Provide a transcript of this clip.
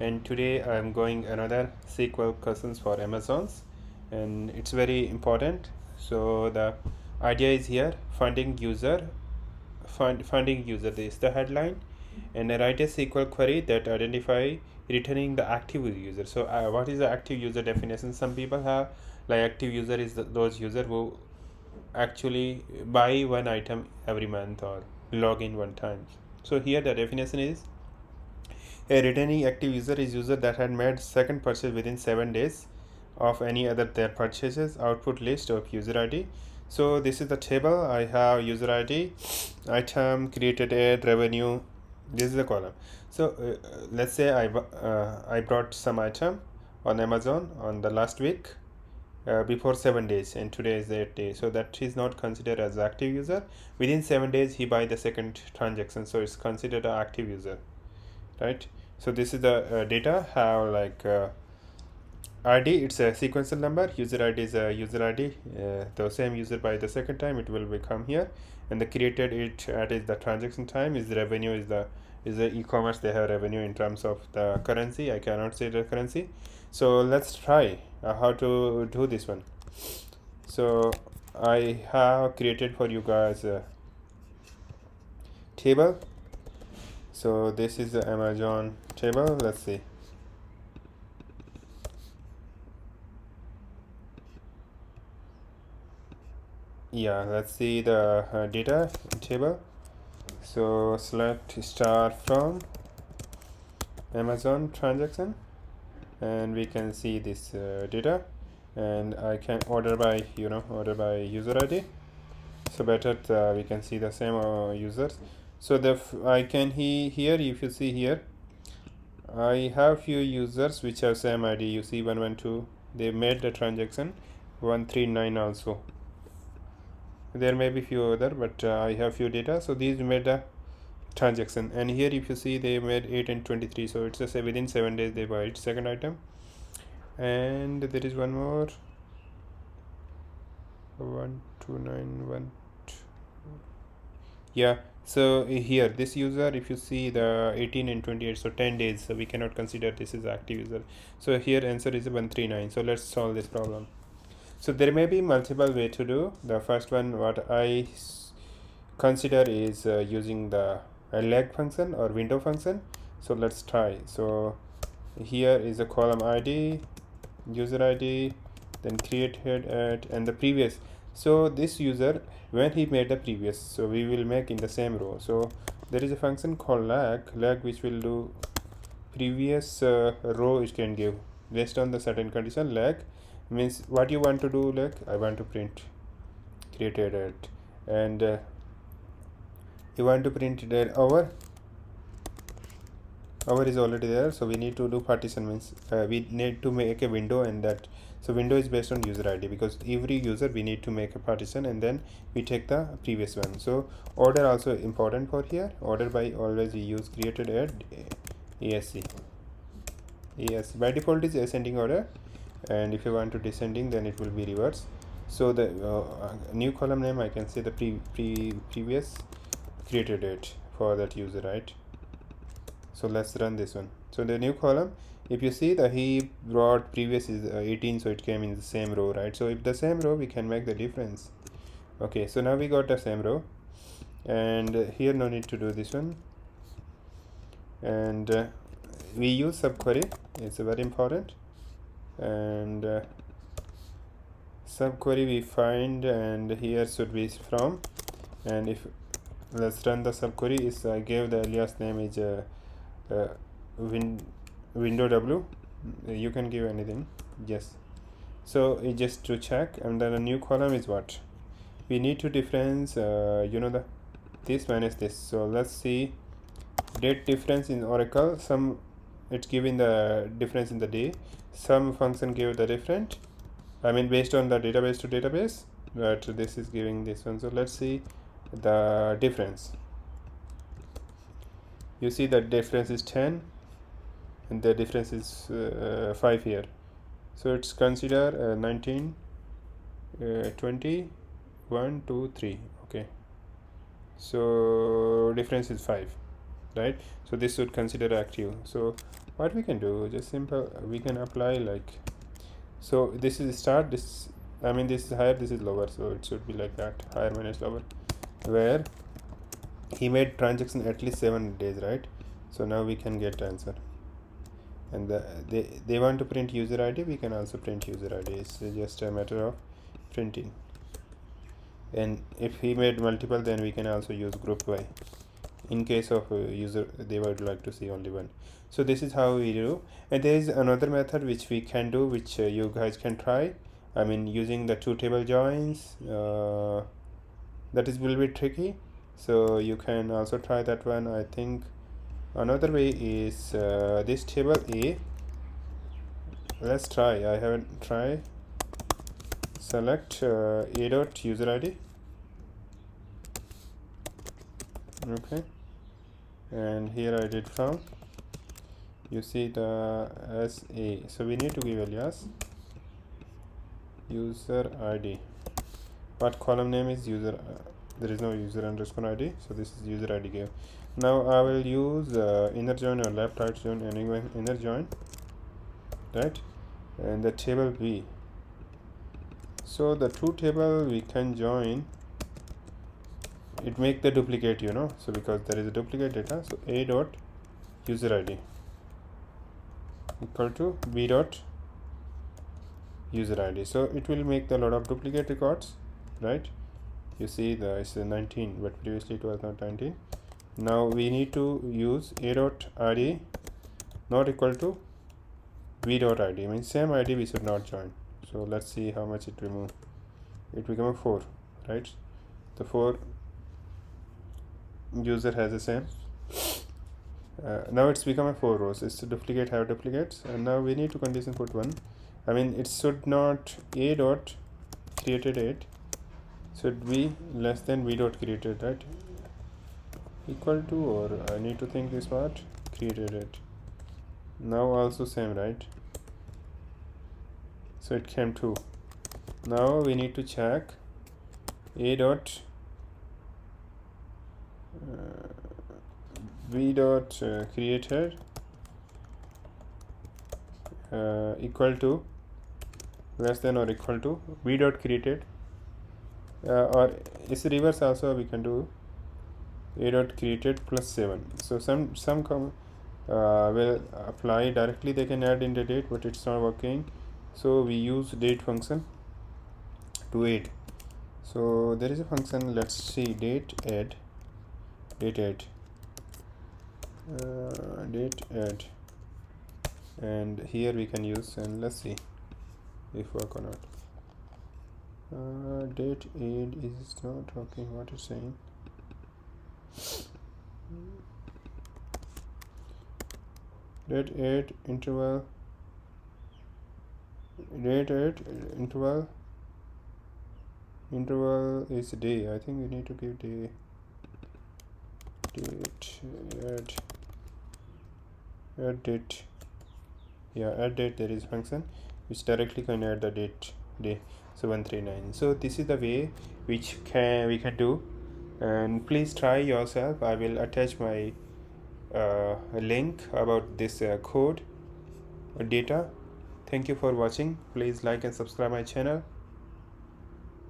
and today I'm going another SQL questions for Amazons. And it's very important. So the idea is here funding user fund, funding user this is the headline. And I write a SQL query that identify returning the active user. So uh, what is the active user definition? Some people have like active user is the, those user who actually buy one item every month or log in one time. So here the definition is a returning active user is user that had made second purchase within seven days of any other their purchases. Output list of user id so this is the table. I have user id item created at revenue. This is the column. So uh, let's say i uh, i brought some item on amazon on the last week uh, before seven days and today is the day. So that is not considered as active user. Within seven days he buy the second transaction. So it's considered an active user right so this is the uh, data how like uh, id it's a sequential number. User id is a user id uh, the same user by the second time it will become here. And the created it at is the transaction time is the revenue is the is the e-commerce they have revenue in terms of the currency. I cannot say the currency. So let's try uh, how to do this one. So i have created for you guys a table so this is the amazon table. Let's see. Yeah let's see the uh, data table. So select star from amazon transaction and we can see this uh, data. And I can order by you know order by user ID so better uh, we can see the same uh, users so the I can he here if you see here I have few users which have same ID you see 112 they made the transaction 139 also. There may be few other but uh, I have few data so these made the transaction. And here if you see they made 8 and 23 so it's just within 7 days they buy it second item. And there is one more. One two nine one two. yeah so here this user if you see the 18 and 28 so 10 days so we cannot consider this is active user. So here answer is 139 so let's solve this problem. So there may be multiple way to do. The first one what i consider is uh, using the a lag function or window function. So let's try. So here is a column id user id then created at and the previous so this user when he made the previous so we will make in the same row. So there is a function called lag lag which will do previous uh, row it can give. Based on the certain condition lag means what you want to do like i want to print created it. And uh, you want to print that our our is already there so we need to do partition means uh, we need to make a window and that so window is based on user id because every user we need to make a partition and then we take the previous one. So order also important for here. Order by always we use created at asc yes by default is ascending order. And if you want to descending then it will be reverse. So the uh, new column name i can say the pre, pre previous created it for that user right? So let's run this one. So the new column if you see the he brought previous is uh, 18 so it came in the same row right? So if the same row we can make the difference. Okay so now we got the same row. And uh, here no need to do this one. And uh, we use subquery. It's very important. And uh, subquery we find and here should be from. And if let's run the subquery. Is I gave the alias name is uh, uh, win window w you can give anything. Yes. So just to check and then a new column is what? We need to difference uh, you know the this minus this. So let's see. Date difference in oracle. Some it's giving the difference in the day. Some function give the different. I mean based on the database to database but this is giving this one. So let's see the difference. You see the difference is 10 and the difference is uh, 5 here. So it's consider uh, 19 uh, 20 1 2 3 okay. So difference is 5 right? So this should consider active. So what we can do just simple we can apply like so this is start this i mean this is higher this is lower. So it should be like that higher minus lower where he made transaction at least seven days right? So now we can get answer and the, they they want to print user id we can also print user id it's just a matter of printing. And if he made multiple then we can also use group by in case of user they would like to see only one. So this is how we do. And there is another method which we can do which uh, you guys can try. I mean using the two table joins uh, that is will be tricky. So you can also try that one i think another way is uh, this table a. Let's try. I haven't tried. Select uh, a dot user id okay. And here I did from. You see the SA so we need to give alias. User ID what column name is user uh, there is no user underscore ID so this is user ID give now I will use uh, inner join or left right join anyway inner join right? And the table B. So the two table we can join it make the duplicate you know so because there is a duplicate data so a dot user id equal to b dot user id so it will make the lot of duplicate records right you see the it's 19 but previously it was not 19 now we need to use a dot id not equal to b dot id I mean same id we should not join. So let's see how much it remove. It become a 4 right? The 4 user has the same. Uh, now it's become a four rows. It's to duplicate have duplicates. And now we need to condition put one. I mean it should not a dot created it should be less than b dot created right? Equal to or I need to think this part created it. Now also same right? So it came to. Now we need to check a dot v dot uh, created uh, equal to less than or equal to b dot created uh, or it's reverse also we can do a dot created plus 7 so some some com uh, will apply directly. They can add in the date but it's not working. So we use date function to add. So there is a function let's see date add date add. Uh, date add. And here we can use and let's see if work or not uh, date add is not working. What is saying? Date add interval. Date add interval. Interval is day. I think we need to give day. Date add add date. Yeah add date. There is function. Which directly can add the date day 739 so this is the way which can we can do. And please try yourself. I will attach my uh, link about this uh, code data. Thank you for watching. Please like and subscribe my channel